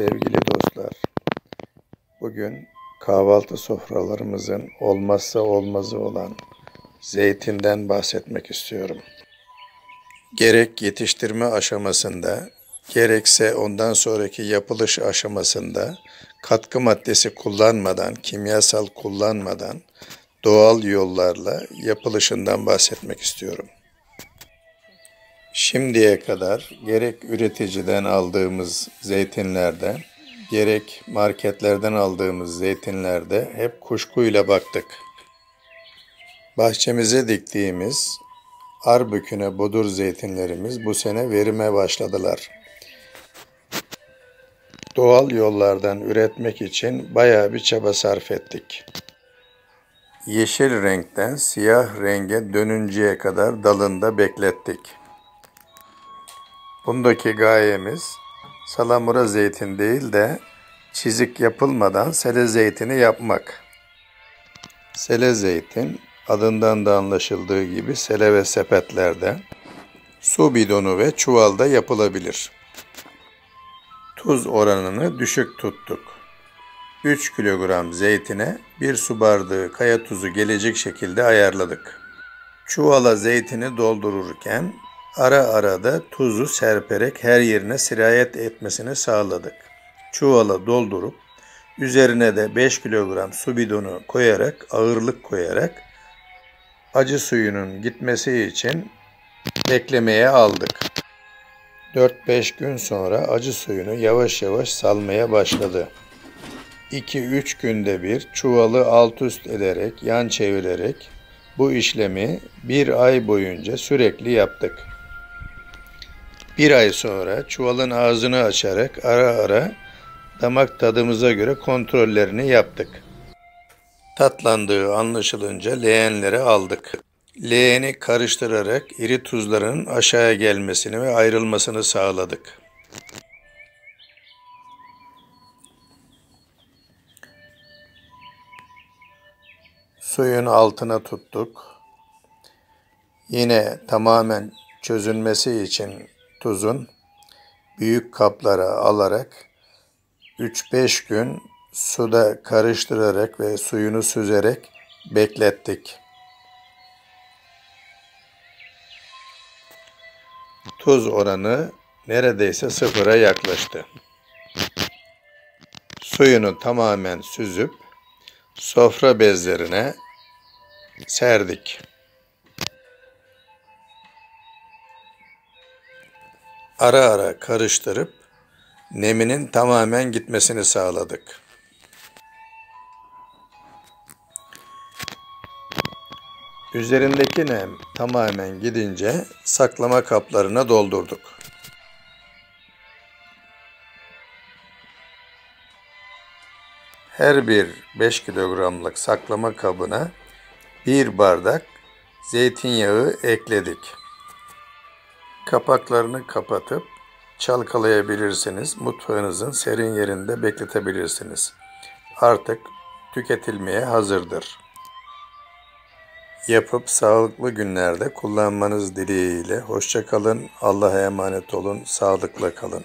sevgili dostlar. Bugün kahvaltı sofralarımızın olmazsa olmazı olan zeytinden bahsetmek istiyorum. Gerek yetiştirme aşamasında, gerekse ondan sonraki yapılış aşamasında katkı maddesi kullanmadan, kimyasal kullanmadan doğal yollarla yapılışından bahsetmek istiyorum. Şimdiye kadar gerek üreticiden aldığımız zeytinlerde, gerek marketlerden aldığımız zeytinlerde hep kuşkuyla baktık. Bahçemize diktiğimiz Arbüküne bodur zeytinlerimiz bu sene verime başladılar. Doğal yollardan üretmek için bayağı bir çaba sarf ettik. Yeşil renkten siyah renge dönünceye kadar dalında beklettik. Bundaki gayemiz salamura zeytin değil de çizik yapılmadan sele zeytini yapmak. Sele zeytin adından da anlaşıldığı gibi sele ve sepetlerde su bidonu ve çuvalda yapılabilir. Tuz oranını düşük tuttuk. 3 kilogram zeytine 1 su bardağı kaya tuzu gelecek şekilde ayarladık. Çuvala zeytini doldururken Ara ara da tuzu serperek her yerine sirayet etmesini sağladık. Çuvala doldurup üzerine de 5 kilogram su bidonu koyarak ağırlık koyarak acı suyunun gitmesi için beklemeye aldık. 4-5 gün sonra acı suyunu yavaş yavaş salmaya başladı. 2-3 günde bir çuvalı alt üst ederek, yan çevirerek bu işlemi bir ay boyunca sürekli yaptık. Bir ay sonra çuvalın ağzını açarak ara ara damak tadımıza göre kontrollerini yaptık. Tatlandığı anlaşılınca leğenlere aldık. Leğeni karıştırarak iri tuzların aşağıya gelmesini ve ayrılmasını sağladık. Suyun altına tuttuk. Yine tamamen çözülmesi için tuzun büyük kaplara alarak 3-5 gün suda karıştırarak ve suyunu süzerek beklettik. Tuz oranı neredeyse sıfıra yaklaştı. Suyunu tamamen süzüp sofra bezlerine serdik. Ara ara karıştırıp neminin tamamen gitmesini sağladık. Üzerindeki nem tamamen gidince saklama kaplarına doldurduk. Her bir 5 kilogramlık saklama kabına bir bardak zeytinyağı ekledik. Kapaklarını kapatıp çalkalayabilirsiniz. Mutfağınızın serin yerinde bekletebilirsiniz. Artık tüketilmeye hazırdır. Yapıp sağlıklı günlerde kullanmanız dileğiyle. Hoşçakalın. Allah'a emanet olun. Sağlıkla kalın.